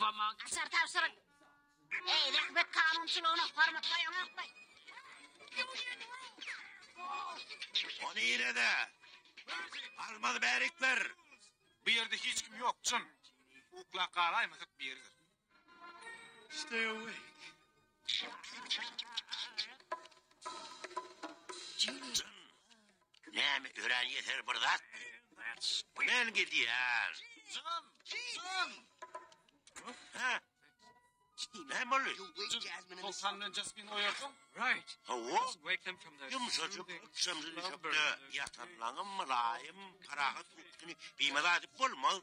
Babamın Asar tavsırın. Ey rehbet kanunçuluğunu hormatlayın unutmayın. O yine de. Almadı berikler. Bu yerde hiç kim yok çın. Uklak qalaymasak bir yerdir. Stay awake. Ne mi öğren yeter burada? Ben gidiyor. Cın! Cın! Oluyor? Sultan'la Jasmine uyurdun. Right. Hava? Wake them from their Yumuşacık akşamları slumber. şapta yatanlağın mılayım parahat uktuni bilmedi olmaz.